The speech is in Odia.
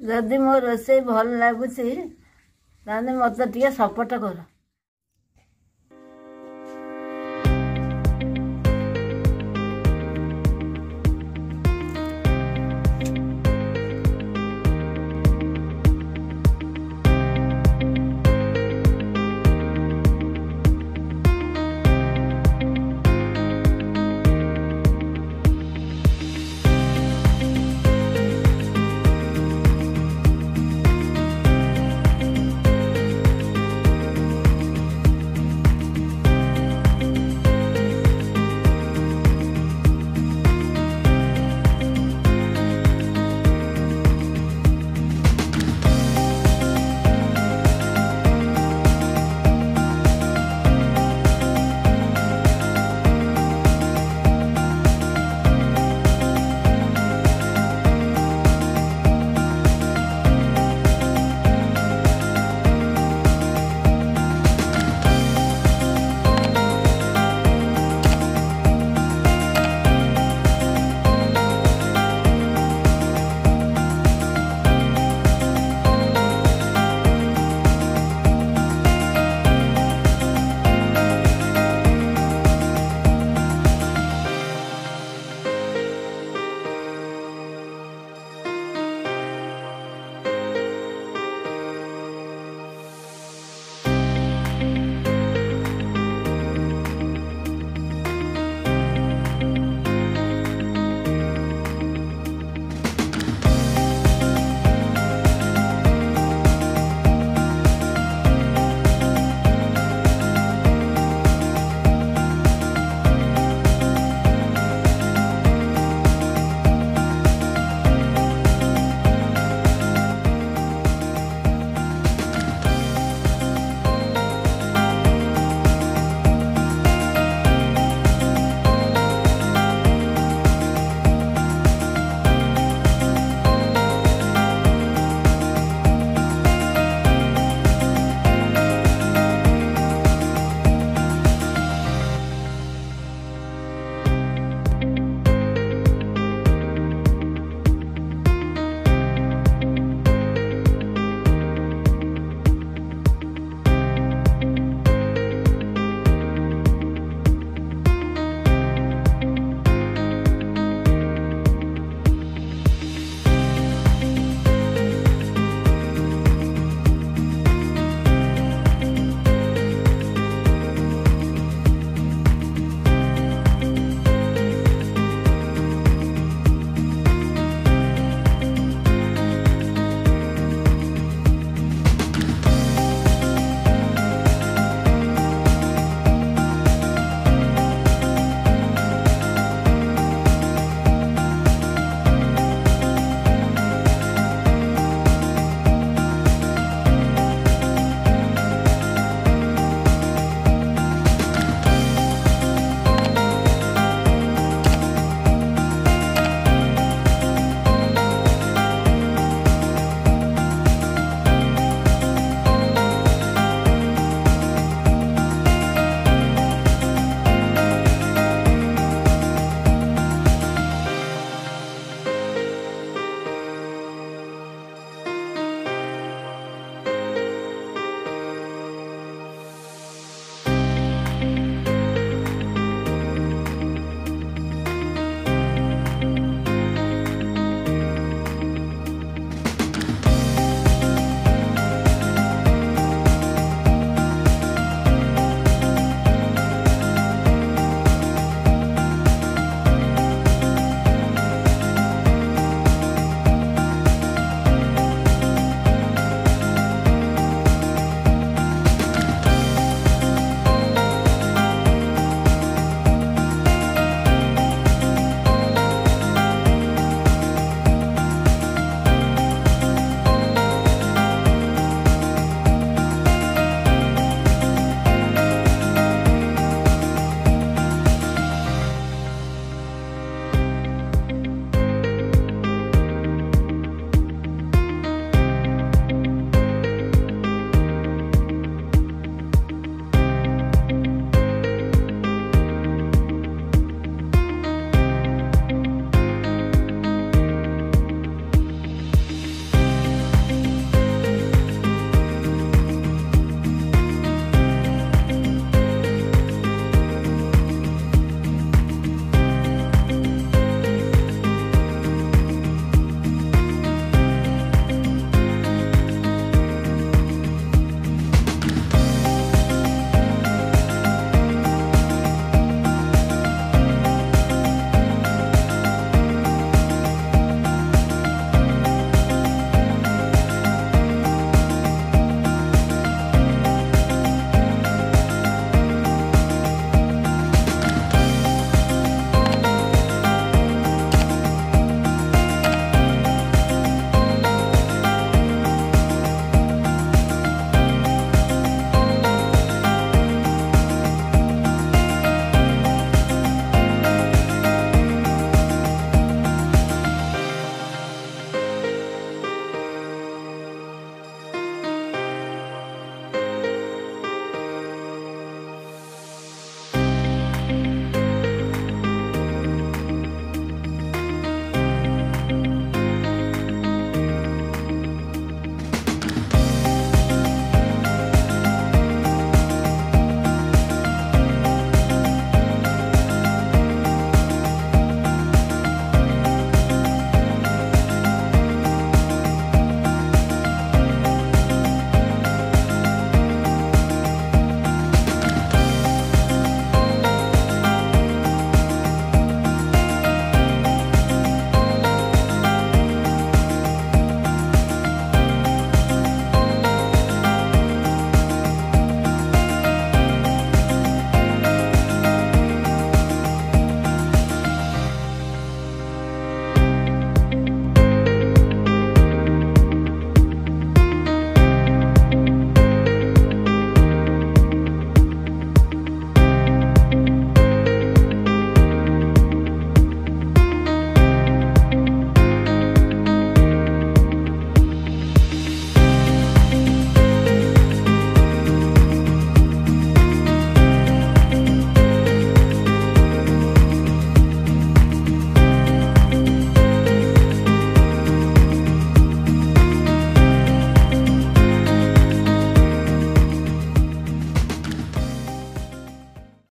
ଯଦି ମୋ ରୋଷେଇ ଭଲ ଲାଗୁଛି ତାହେଲେ ମୋତେ ଟିକେ ସପୋର୍ଟ କର।